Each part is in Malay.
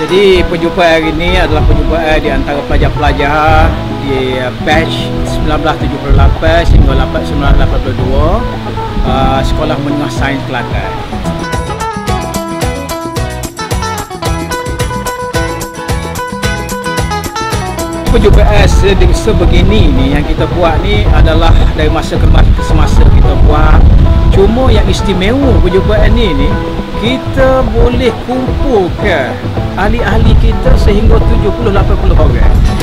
Jadi perjumpaan hari ini adalah perjumpaan di antara pelajar-pelajar di uh, batch 1978 hingga 1982 uh, Sekolah Menengah Sains Kelantan. Perjumpaan sebegini ni yang kita buat ni adalah dari masa ke semasa kita buat. Cuma yang istimewa perjumpaan ni ni kita boleh kumpulkan ahli-ahli kita sehingga 70-80 orang.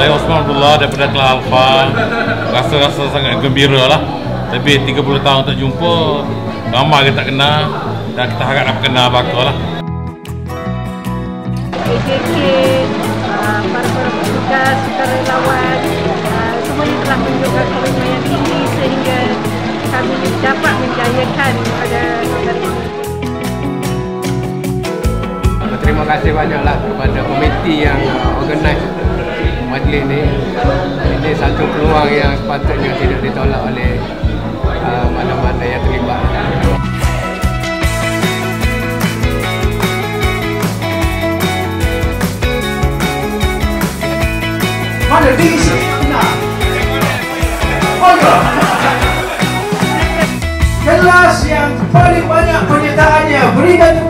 Saya Osman Abdullah daripada Kelas Alfa Rasa-rasa sangat gembira lah Lebih 30 tahun tak jumpa Ramai kita tak kenal Dan kita harap nak kenal bakal lah. KKK, uh, para-para petugas, sukarelawan uh, Semuanya telah menunjukkan komitmen yang tinggi Sehingga kami dapat menjayakan pada negara ini Terima kasih banyaklah kepada komiti yang organize majlis ni ini satu peluang yang sepatutnya tidak ditolak oleh uh, mana-mana yang terlibat Mana diisi? Oh ya. Kelas yang paling banyak penyertaannya berikan tepukan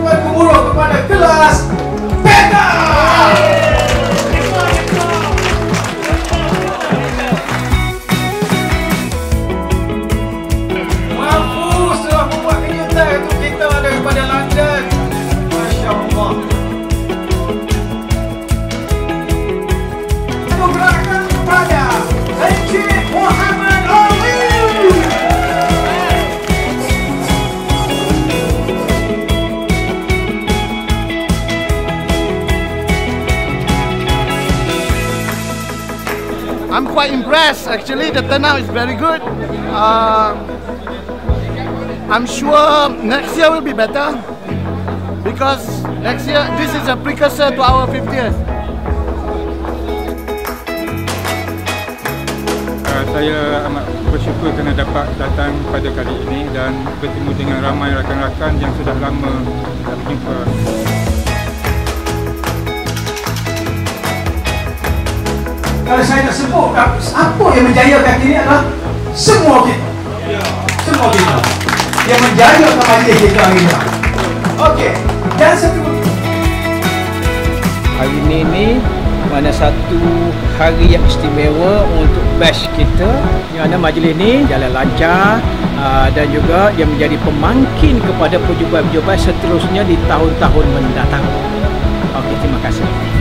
I'm quite impressed actually. The turnout is very good. Uh, I'm sure next year will be better because next year this is a precursor to our 50th. Uh, saya amat bersyukur kerana dapat datang pada kali ini dan bertemu dengan ramai rakan-rakan yang sudah lama tak berjumpa. Kalau saya nak sebut apa yang menjayakan ini adalah semua kita. Semua kita. Yang menjayakan majlis kita hari ini. Okey. Dan satu Hari ini ni mana satu hari yang istimewa untuk batch kita yang mana majlis ni jalan lancar uh, dan juga dia menjadi pemangkin kepada perjumpaan-perjumpaan seterusnya di tahun-tahun mendatang. Okey, terima kasih.